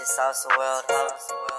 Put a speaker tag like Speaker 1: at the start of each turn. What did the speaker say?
Speaker 1: just sauce the world.